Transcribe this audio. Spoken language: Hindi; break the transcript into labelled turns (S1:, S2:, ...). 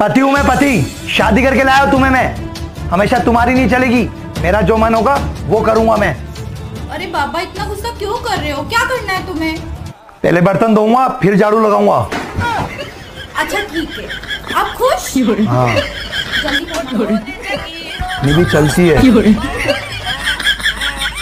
S1: पति हूँ मैं पति। शादी करके लाया हूँ तुम्हें मैं। हमेशा तुम्हारी नहीं चलेगी। मेरा जो मन होगा वो करूँगा मैं।
S2: अरे बाबा इतना गुस्सा क्यों कर रहे हो? क्या करना है तुम्हें?
S1: पहले बर्तन धोऊँगा फिर झाड़ू लगाऊँगा।
S2: अच्छा ठीक है। आप खुश?
S1: हाँ।
S2: जल्दी
S1: चलती है।